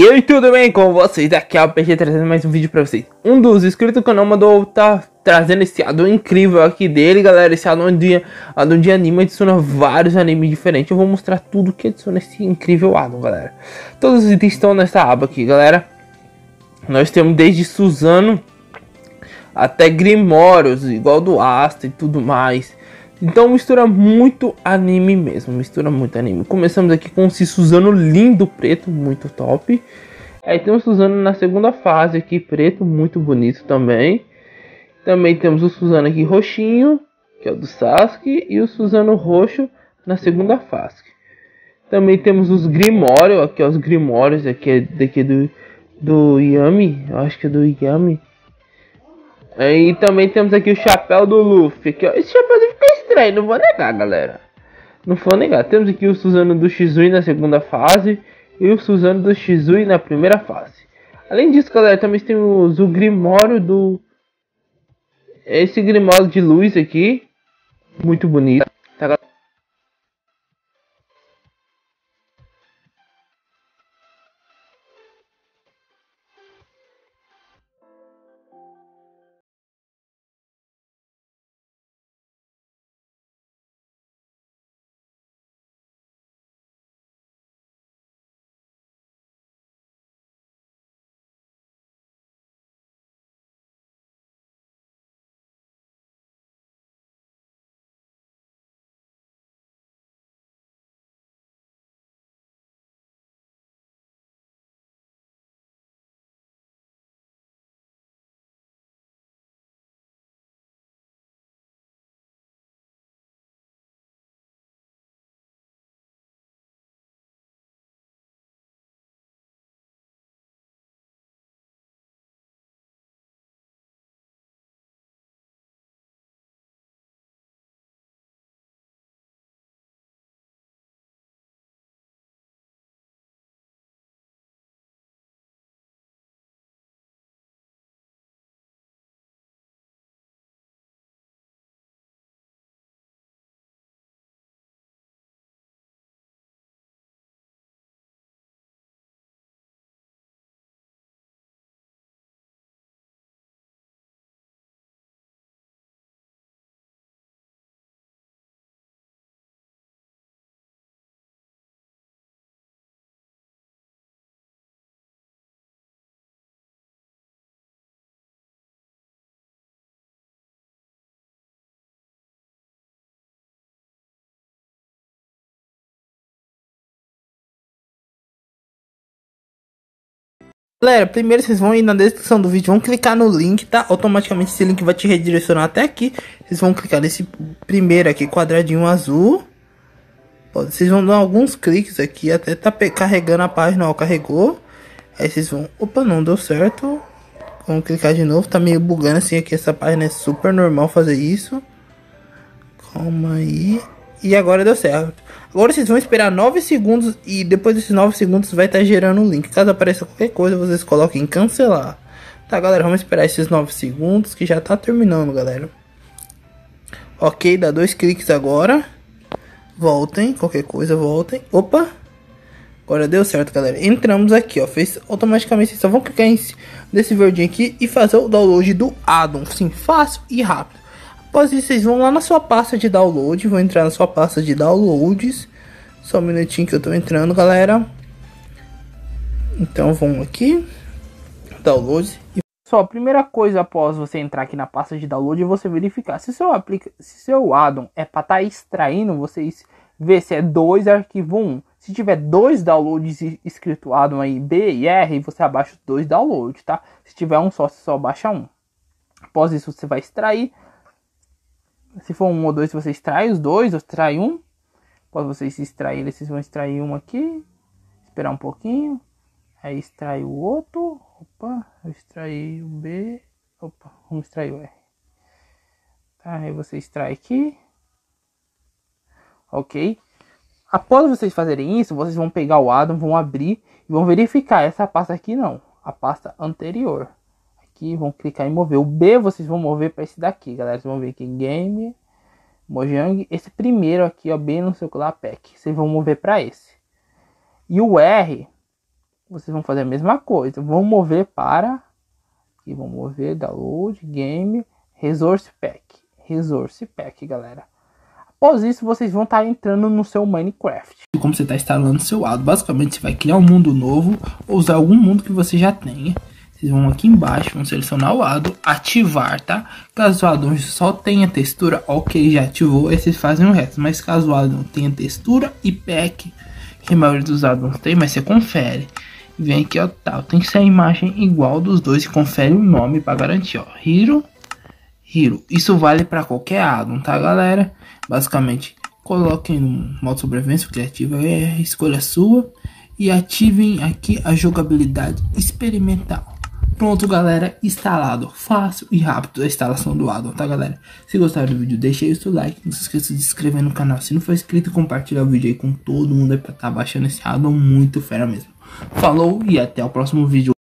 E aí, tudo bem com vocês? Aqui é o PG trazendo mais um vídeo pra vocês. Um dos inscritos do canal mandou tá trazendo esse addon incrível aqui dele, galera. Esse addon de, addon de anime adiciona vários animes diferentes. Eu vou mostrar tudo que adiciona esse incrível addon, galera. Todos os itens estão nessa aba aqui, galera. Nós temos desde Suzano até Grimórios, igual do Asta e tudo mais. Então mistura muito anime mesmo, mistura muito anime. Começamos aqui com esse Suzano lindo preto, muito top. Aí temos o Suzano na segunda fase aqui, preto, muito bonito também. Também temos o Suzano aqui roxinho, que é o do Sasuke, e o Suzano roxo na segunda fase. Também temos os Grimório, aqui ó, os Grimórios aqui daqui do do Yami, acho que é do Yami. E também temos aqui o chapéu do Luffy. Aqui, ó. Esse chapéu fica estranho, não vou negar, galera. Não vou negar. Temos aqui o Suzano do Shizui na segunda fase. E o Suzano do Shizui na primeira fase. Além disso, galera, também temos o Grimório do... Esse Grimório de luz aqui. Muito bonito. Tá, Galera, primeiro vocês vão ir na descrição do vídeo, vão clicar no link, tá? Automaticamente esse link vai te redirecionar até aqui. Vocês vão clicar nesse primeiro aqui, quadradinho azul. Vocês vão dar alguns cliques aqui, até tá carregando a página, ó, carregou. Aí vocês vão, opa, não deu certo. Vamos clicar de novo, tá meio bugando assim aqui, essa página é super normal fazer isso. Calma aí. E agora deu certo. Agora vocês vão esperar 9 segundos e depois desses 9 segundos vai estar tá gerando um link. Caso apareça qualquer coisa, vocês coloquem cancelar. Tá, galera, vamos esperar esses 9 segundos que já tá terminando, galera. Ok, dá dois cliques agora. Voltem, qualquer coisa, voltem. Opa! Agora deu certo, galera. Entramos aqui, ó. Fez automaticamente. Vocês só vão clicar em desse verdinho aqui e fazer o download do addon. Sim, fácil e rápido. Após isso, vocês vão lá na sua pasta de download. Vão entrar na sua pasta de downloads. Só um minutinho que eu tô entrando, galera. Então, vamos aqui. Downloads. Só, a primeira coisa após você entrar aqui na pasta de download é você verificar se seu, aplica se seu addon é para estar tá extraindo, vocês ver se é dois arquivo 1. Se tiver dois downloads escrito addon aí B e R, você abaixa dois downloads, tá? Se tiver um só, você só abaixa um. Após isso, você vai extrair se for um ou dois, você extrai os dois, ou extrai um. Após vocês extraírem, vocês vão extrair um aqui. Esperar um pouquinho. Aí extrai o outro. Opa, eu extraí o B. Opa, vamos extrair o R. Tá, aí você extrai aqui. Ok. Após vocês fazerem isso, vocês vão pegar o Adam, vão abrir e vão verificar essa pasta aqui não, a pasta anterior aqui, vão clicar em mover. O B vocês vão mover para esse daqui, galera. Vocês vão ver aqui game, Mojang, esse primeiro aqui, ó, B no seu pack. Vocês vão mover para esse. E o R, vocês vão fazer a mesma coisa. Vão mover para. Aqui, vão mover download, game, resource pack. Resource pack, galera. Após isso, vocês vão estar tá entrando no seu Minecraft. Como você está instalando seu lado, basicamente você vai criar um mundo novo ou usar algum mundo que você já tenha. Vocês vão aqui embaixo, vão selecionar o lado, ativar, tá? Caso o addon só tenha textura, ok, já ativou, aí vocês fazem o resto. Mas caso o addon tenha textura e pack, que a maioria dos addons tem, mas você confere. Vem aqui, ó, tal. Tá, tem que ser a imagem igual dos dois e confere o nome para garantir, ó. Hero, Hero. Isso vale para qualquer addon, tá, galera? Basicamente, coloquem no modo sobrevivência criativa, é escolha sua. E ativem aqui a jogabilidade experimental. Pronto, galera, instalado. Fácil e rápido a instalação do addon, tá, galera? Se gostaram do vídeo, deixa aí o seu like. Não se esqueça de se inscrever no canal. Se não for inscrito, compartilha o vídeo aí com todo mundo aí pra tá baixando esse addon muito fera mesmo. Falou e até o próximo vídeo.